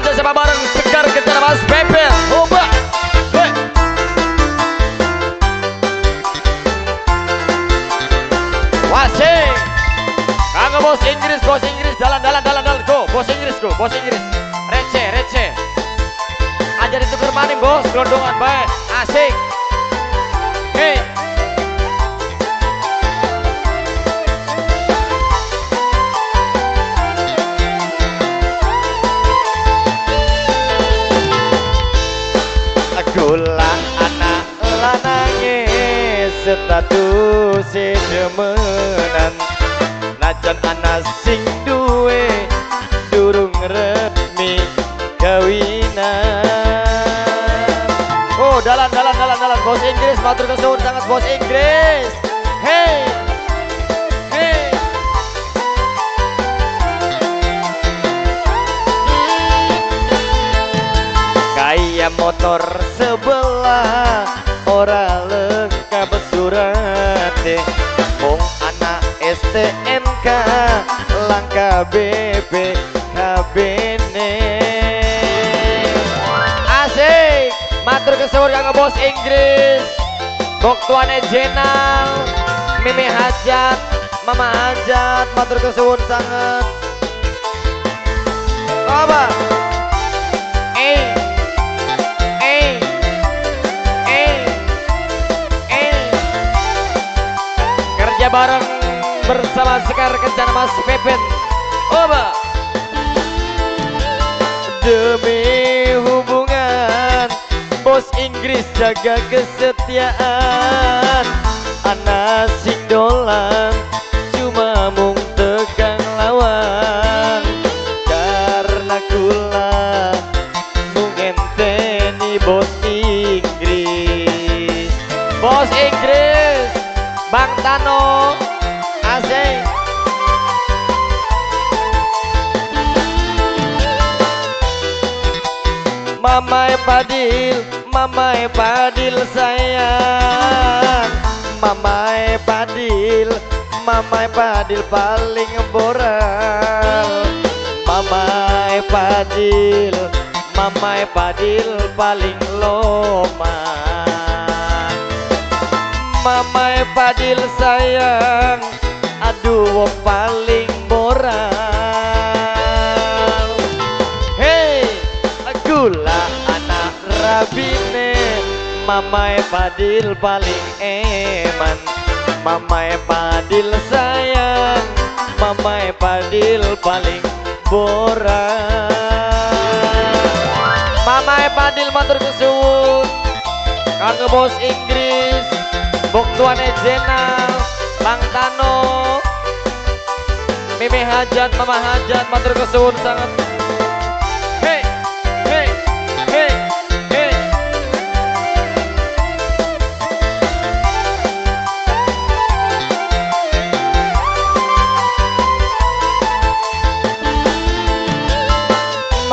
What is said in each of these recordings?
kerja sama bareng segar kita Mas Pepe. Oba. Wasik. Kanggo bos Inggris, bos Inggris, dalan dalan dalan dalan go, bos Inggris go, bos Inggris. Receh, receh. Ajar itu maning bos, gelondongan baik, asik. Hei. Status demenan Najan anak sing duwe durung resmi kawinan. Oh dalan dalan dalan dalan. Bos Inggris matur kesuwun sangat bos Inggris. Hey motor sebelah Ora surat Mong anak STNK Langka BP KBNE Asik Matur kesuwun kanggo bos Inggris. Bok tuane Jenal Mimi Hajat Mama Hajat Matur kesuwun sangat bareng bersama Sekar Kencana Mas Pepin Oba. Demi hubungan Bos Inggris jaga kesetiaan. Anak sing dolan Cuma mung Mamai Padil, Mamai Padil sayang. Mamai Padil, Mamai Padil paling boral Mamai Padil, Mamai Padil paling loman Mamai Padil sayang Aduh paling moral anak rabine Mamai Padil paling eman. Mamai Padil sayang Mamai Padil paling boral Mamai Padil matur kesuwun Kanggo bos Inggris Bok tuane Jenal Bang Tano. Mimi Hajat, Mama Hajat Matur kesuwun sangat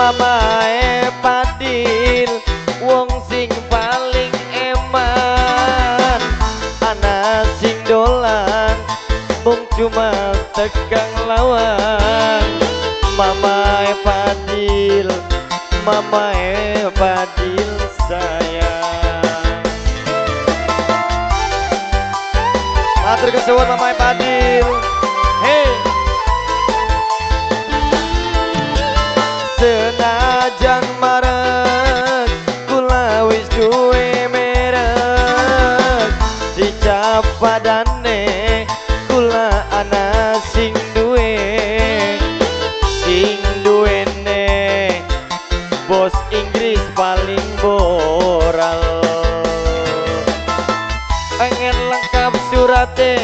Mamae Padil Wong sing paling eman. Anak sing dolan Mung cuma tegang lawan. Mamae Padil Mamae Padil padane kula ana sing duwe sing duwene bos Inggris paling boral. Pengen lengkap surate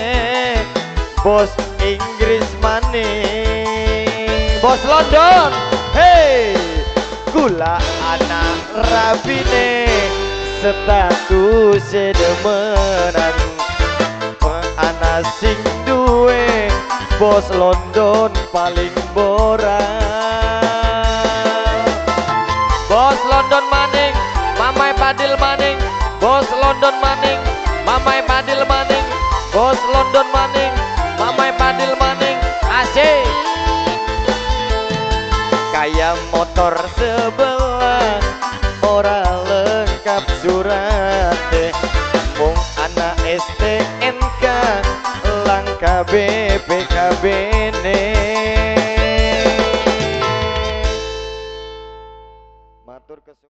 bos Inggris maning bos London hei gula anak rabine status demenan sing duwe bos London paling boral bos London maning mamai padil maning. Bos London maning mamai padil maning. Bos London maning mamai padil maning. Asik. Kayak motor sebelah Ora lengkap surat Mung anak STNK Langka BPKB ne